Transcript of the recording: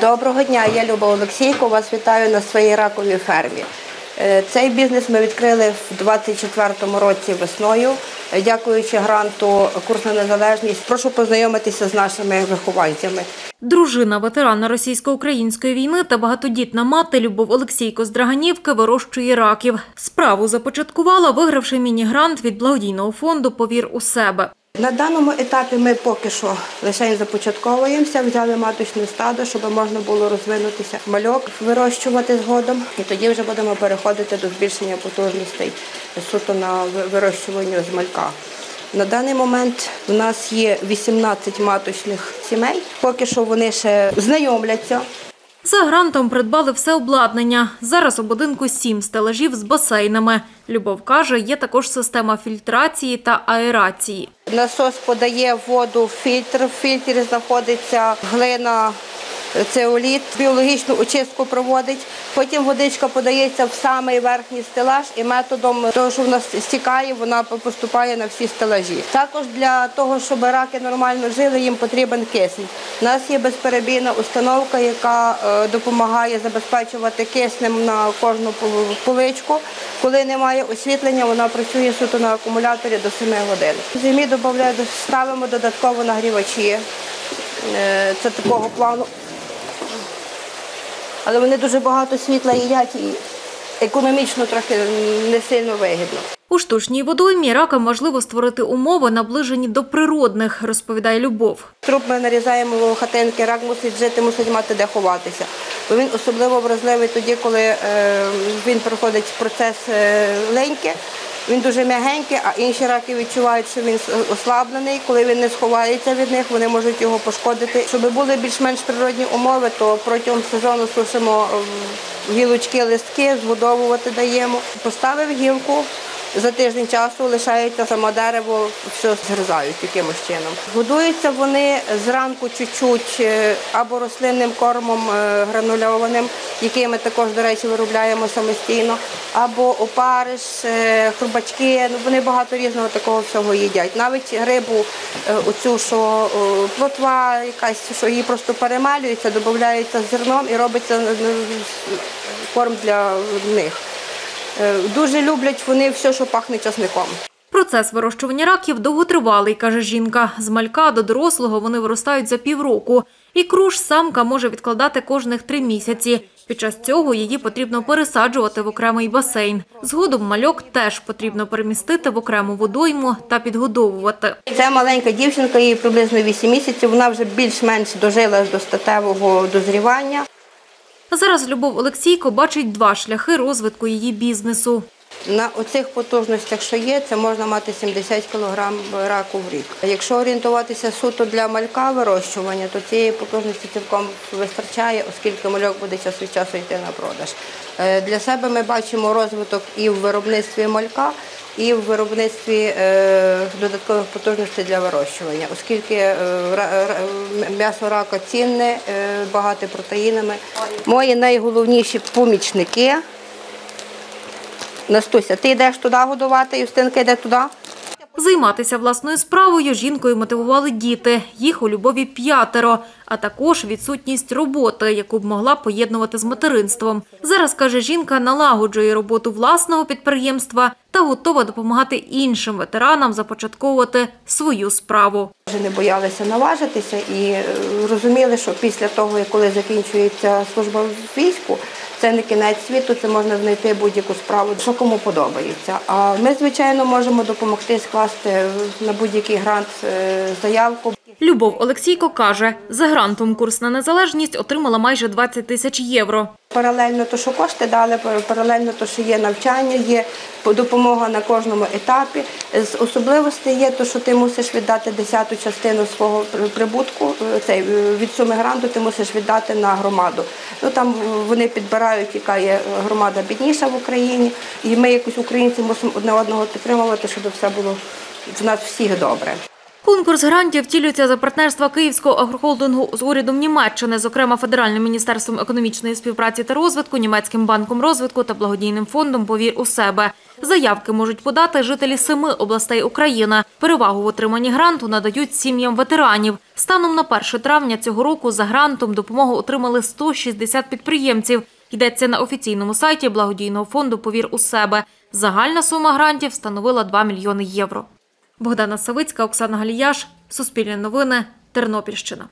Доброго дня, я Люба Олексійко. Вас вітаю на своїй раковій фермі. Е, Цей бізнес ми відкрили в 24-му році весною, е, дякуючи гранту Курс на незалежність. Прошу познайомитися з нашими вихованцями. Дружина ветерана російсько-української війни та багатодітна мати Любов Олексійко з Драганівки вирощує раків. Справу започаткувала, вигравши міні-грант від благодійного фонду Повір у себе. На даному етапі ми поки що лише започатковуємося, взяли маточне стадо, щоб можна було розвинутися мальок, вирощувати згодом, і тоді вже будемо переходити до збільшення потужностей суто на ви- вирощуванню з малька. На даний момент у нас є 18 маточних сімей. Поки що вони ще знайомляться. За грантом придбали все обладнання. Зараз у будинку сім стелажів з басейнами. Любов каже, є також система фільтрації та аерації. Насос подає воду в фільтр. В фільтрі знаходиться глина, цеоліт, біологічну очистку проводить. Потім водичка подається в самий верхній стелаж і методом того, що вона стікає, вона поступає на всі стелажі. Також для того, щоб раки нормально жили, їм потрібен кисень. У нас є безперебійна установка, яка е, допомагає забезпечувати киснем на кожну поличку. Коли немає освітлення, вона працює суто на акумуляторі до 7 годин. Зимі додаємо, ставимо додатково нагрівачі. Е, Це такого плану. Але вони дуже багато світла їдять і економічно трохи не сильно вигідно. У штучній водоймі ракам важливо створити умови, наближені до природних, розповідає Любов. Труп ми нарізаємо в хатинки, рак мусить жити, мусить мати де ховатися. Бо він особливо вразливий тоді, коли е, він проходить процес е, леньки. Він дуже м'ягенький, а інші раки відчувають, що він ослаблений. Коли він не сховається від них, вони можуть його пошкодити. Щоб були більш-менш природні умови, то протягом сезону сушимо е, гілочки, листки, збудовувати даємо. Поставив гілку, за тиждень часу лишається само дерево, все згризають якимось чином. Годуються вони зранку чуть-чуть е, або рослинним кормом е, гранульованим, який ми також, до речі, виробляємо самостійно, або опариш, е, хрубачки. Ну, вони багато різного такого всього їдять. Навіть рибу, оцю, що плотва якась, що її просто перемалюється, додається зерном і робиться е, корм для них. Е, Дуже люблять вони все, що пахне часником. Процес вирощування раків довготривалий, каже жінка. З малька до дорослого вони виростають за півроку. Ікру ж самка може відкладати кожних три місяці. Під час цього її потрібно пересаджувати в окремий басейн. Згодом мальок теж потрібно перемістити в окрему водойму та підгодовувати. Це маленька дівчинка, їй приблизно 8 місяців. Вона вже більш-менш дожила до статевого дозрівання. Зараз Любов Олексійко бачить два шляхи розвитку її бізнесу. На оцих потужностях, що є, це можна мати 70 кг раку в рік. Якщо орієнтуватися суто для малька вирощування, то цієї потужності цілком вистачає, оскільки мальок буде час від часу йти на продаж. Е, Для себе ми бачимо розвиток і в виробництві малька, і в виробництві е, додаткових потужностей для вирощування, оскільки е, м'ясо рака цінне, е, багате протеїнами. Мої найголовніші помічники. Настуся, ти йдеш туди годувати, Юстинка йде туди. Займатися власною справою жінкою мотивували діти. Їх у Любові п'ятеро, а також відсутність роботи, яку б могла поєднувати з материнством. Зараз, каже жінка, налагоджує роботу власного підприємства та готова допомагати іншим ветеранам започатковувати свою справу. Вже не боялися наважитися і е, розуміли, що після того, коли закінчується служба в війську, це не кінець світу, це можна знайти будь-яку справу, що кому подобається. А ми, звичайно, можемо допомогти скласти на будь-який грант е, заявку. Любов Олексійко каже, за грантом курс на незалежність отримала майже 20 тисяч євро. Паралельно то, що кошти дали, паралельно то, що є навчання, є допомога на кожному етапі. З особливостей є те, що ти мусиш віддати десяту частину свого прибутку, е, цей, е, від суми гранту ти мусиш віддати на громаду. Ну там вони підбирають, яка є громада бідніша в Україні, і ми якось українці мусимо одне одного підтримувати, щоб все було в нас всіх добре. Конкурс грантів втілюється за партнерства Київського агрохолдингу з урядом Німеччини, зокрема Федеральним міністерством економічної співпраці та розвитку, Німецьким банком розвитку та благодійним фондом Повір у себе. Заявки можуть подати жителі семи областей України. Перевагу в отриманні гранту надають сім'ям ветеранів. Станом на 1 травня цього року за грантом допомогу отримали 160 підприємців. Йдеться на офіційному сайті благодійного фонду Повір у себе. Загальна сума грантів становила 2 мільйони євро. Богдана Савицька, Оксана Галіяш, Суспільне новини, Тернопільщина.